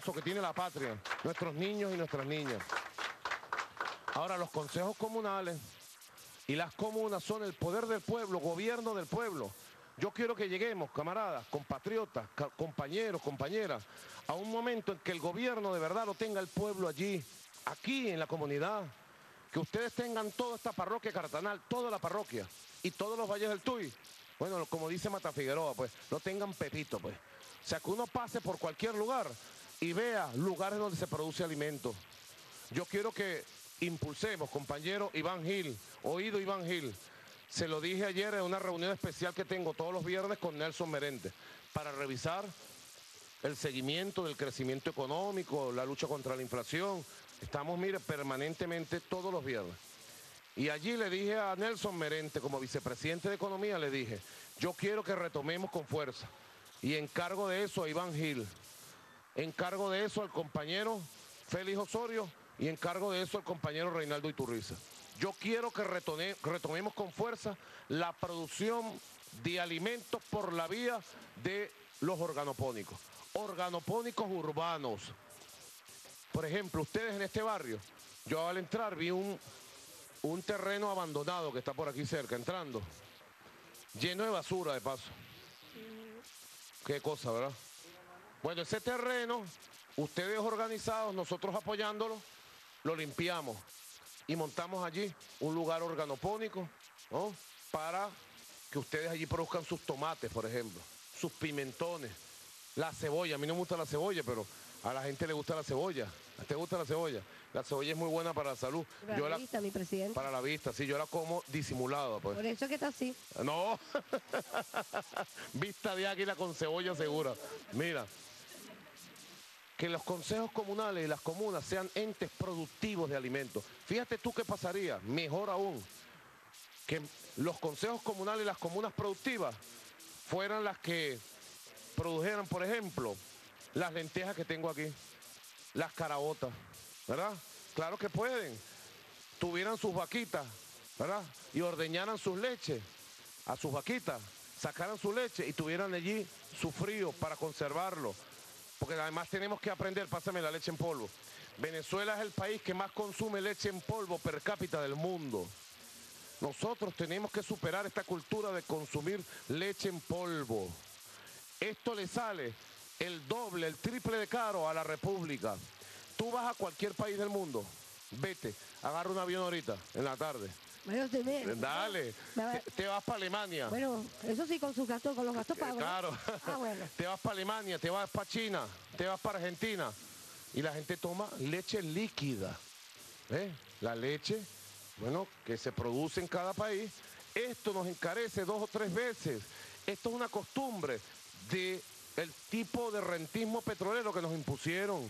que tiene la patria, nuestros niños y nuestras niñas. Ahora, los consejos comunales y las comunas son el poder del pueblo, gobierno del pueblo. Yo quiero que lleguemos, camaradas, compatriotas, compañeros, compañeras, a un momento en que el gobierno de verdad lo tenga el pueblo allí, aquí en la comunidad. Que ustedes tengan toda esta parroquia cartanal, toda la parroquia y todos los valles del Tuy. Bueno, como dice Mata Figueroa, pues, no tengan pepito, pues. O sea, que uno pase por cualquier lugar y vea lugares donde se produce alimento. Yo quiero que impulsemos, compañero Iván Gil, oído Iván Gil. Se lo dije ayer en una reunión especial que tengo todos los viernes con Nelson Merente para revisar el seguimiento del crecimiento económico, la lucha contra la inflación. Estamos, mire, permanentemente todos los viernes. Y allí le dije a Nelson Merente, como vicepresidente de Economía, le dije, yo quiero que retomemos con fuerza. Y encargo de eso a Iván Gil, encargo de eso al compañero Félix Osorio y encargo de eso al compañero Reinaldo Iturriza. Yo quiero que retone- retomemos con fuerza la producción de alimentos por la vía de los organopónicos, organopónicos urbanos. Por ejemplo, ustedes en este barrio, yo al entrar vi un, un terreno abandonado que está por aquí cerca, entrando, lleno de basura de paso. Qué cosa, ¿verdad? Bueno, ese terreno, ustedes organizados, nosotros apoyándolo, lo limpiamos y montamos allí un lugar organopónico, ¿no? Para que ustedes allí produzcan sus tomates, por ejemplo, sus pimentones, la cebolla. A mí no me gusta la cebolla, pero a la gente le gusta la cebolla. ¿A te gusta la cebolla? La cebolla es muy buena para la salud. Para Yo la la- vista, mi presidente. para la vista, sí, yo la como disimulada, pues. Por eso que está así. No. Vista de águila con cebolla segura. Mira. Que los consejos comunales y las comunas sean entes productivos de alimentos. Fíjate tú qué pasaría, mejor aún, que los consejos comunales y las comunas productivas fueran las que produjeran, por ejemplo, las lentejas que tengo aquí, las carabotas, ¿verdad? Claro que pueden tuvieran sus vaquitas, ¿verdad? Y ordeñaran sus leches a sus vaquitas, sacaran su leche y tuvieran allí su frío para conservarlo. Porque además tenemos que aprender, pásame la leche en polvo. Venezuela es el país que más consume leche en polvo per cápita del mundo. Nosotros tenemos que superar esta cultura de consumir leche en polvo. Esto le sale el doble, el triple de caro a la República. Tú vas a cualquier país del mundo, vete, agarra un avión ahorita, en la tarde. Bueno, me- Dale, va- te, vas para Alemania. Bueno, eso sí, con sus gastos, con los gastos Eh, pagos. ¿no? Claro. Ah, bueno. Te vas para Alemania, te vas para China, te vas para Argentina. Y la gente toma leche líquida. ¿eh? La leche, bueno, que se produce en cada país. Esto nos encarece dos o tres veces. Esto es una costumbre de el tipo de rentismo petrolero que nos impusieron,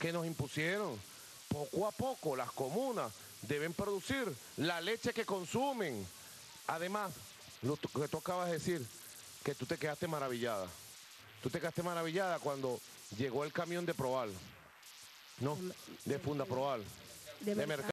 que nos impusieron. Poco a poco las comunas deben producir la leche que consumen. Además, lo que tú acabas de decir, que tú te quedaste maravillada. Tú te quedaste maravillada cuando llegó el camión de Proval. No, de Funda Proval. De De mercado.